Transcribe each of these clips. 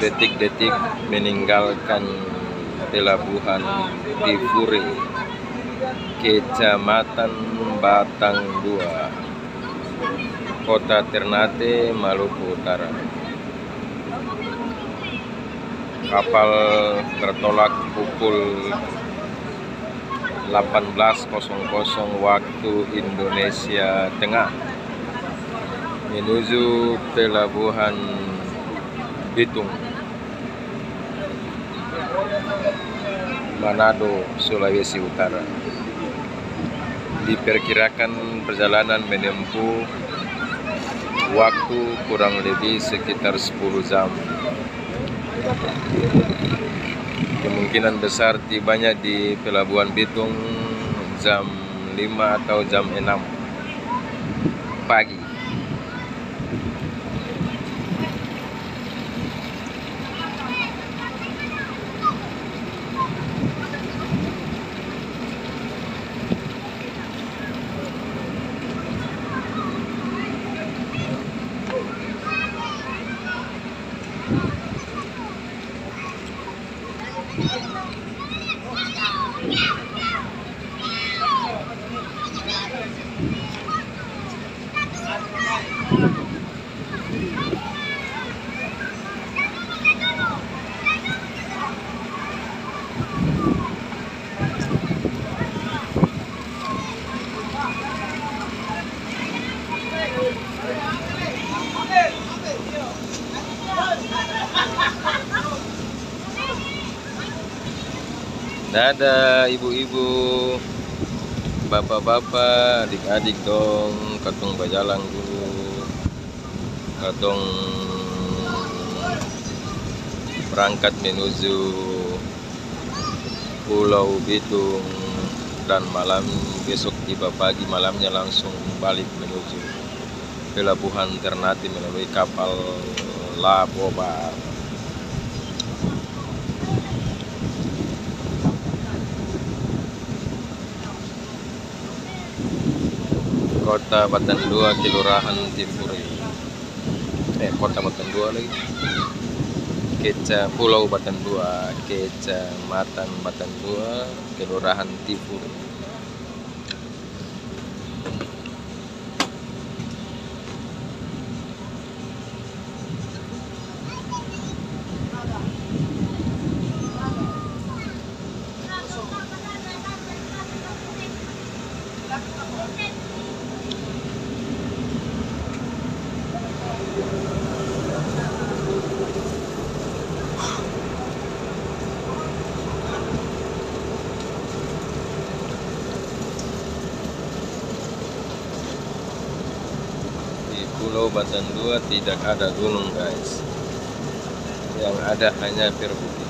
detik-detik meninggalkan pelabuhan Tifure, Kecamatan Batang Dua, Kota Ternate, Maluku Utara. Kapal bertolak pukul 18.00 waktu Indonesia Tengah menuju pelabuhan Bitung Manado, Sulawesi Utara. Diperkirakan perjalanan menempuh waktu kurang lebih sekitar 10 jam. Kemungkinan besar tibanya di Pelabuhan Bitung jam 5 atau jam 6 pagi. Dadah ibu-ibu, bapak-bapak, adik-adik dong, katong berjalan dulu, katong berangkat menuju Pulau Bitung dan malam besok tiba pagi malamnya langsung balik menuju pelabuhan Ternate melalui kapal Labobar. Kota Batan Dua, Kelurahan Tipuri. Eh, Kota Batan Dua lagi. Keca Pulau Batan Dua, Kecamatan Batan Dua, Kelurahan Tipuri. Di Pulau Batan Dua tidak ada gunung guys. Yang ada hanya perbukitan.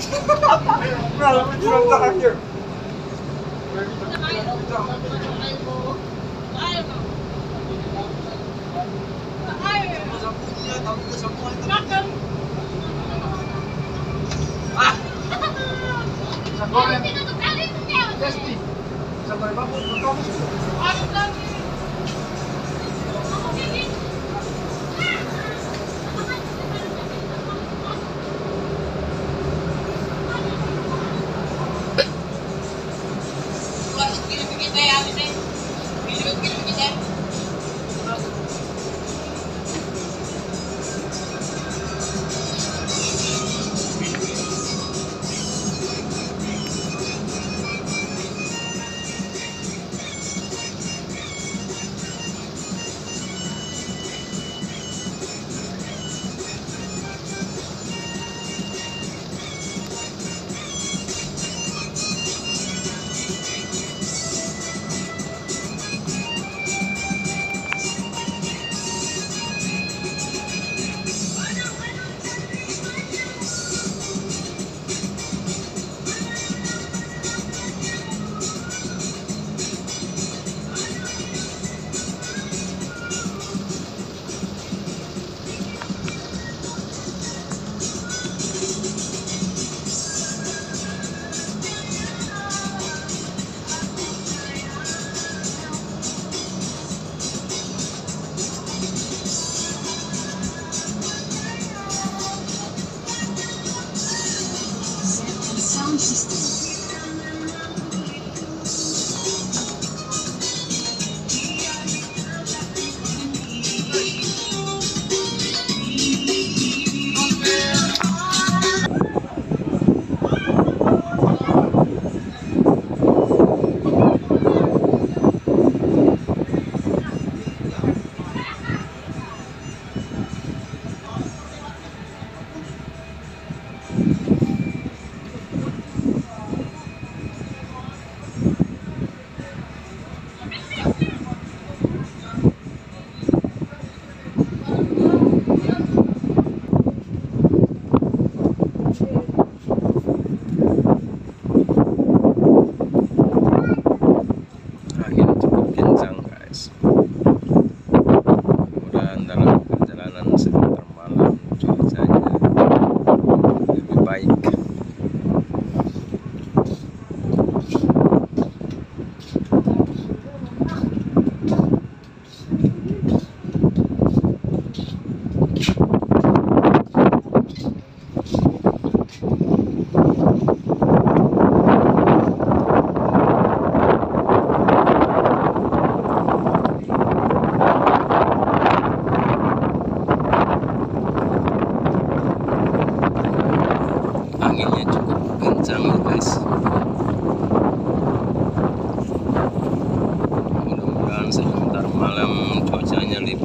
no, let me get on top here. Just me. Somebody, what was the Gracias.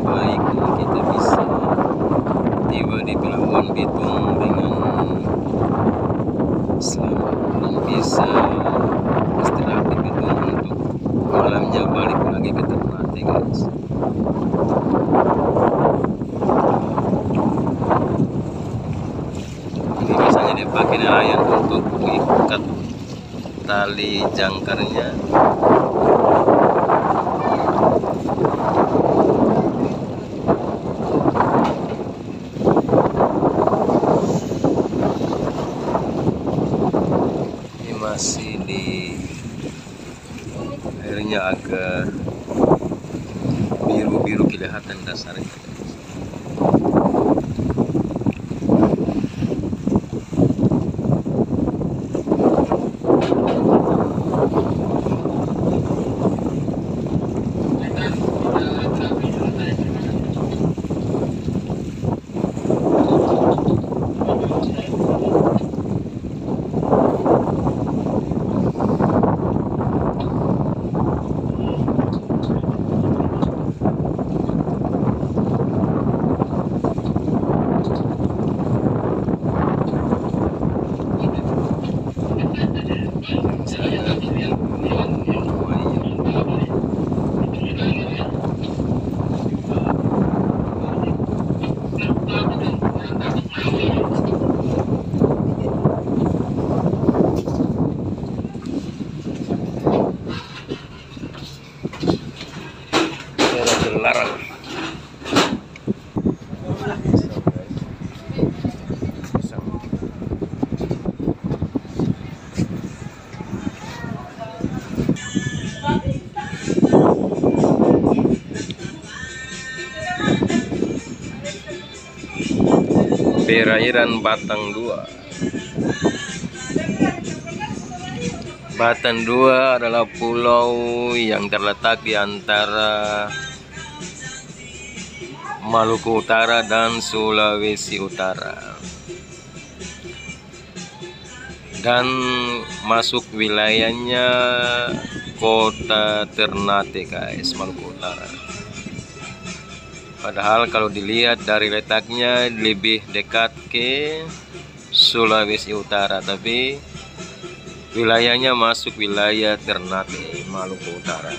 Baik kita bisa. Tiba di pelabuhan Bitung dengan selamat dan bisa istirahat di Bitung untuk malamnya balik lagi ke Ternate guys. Ini biasanya dipakai nelayan untuk mengikat tali jangkarnya ini masih di airnya agak biru-biru kelihatan dasarnya Yeah. Perairan Batang 2 Batang 2 adalah pulau yang terletak di antara Maluku Utara dan Sulawesi Utara. Dan masuk wilayahnya kota Ternate guys Maluku Utara padahal kalau dilihat dari letaknya lebih dekat ke Sulawesi Utara tapi wilayahnya masuk wilayah Ternate Maluku Utara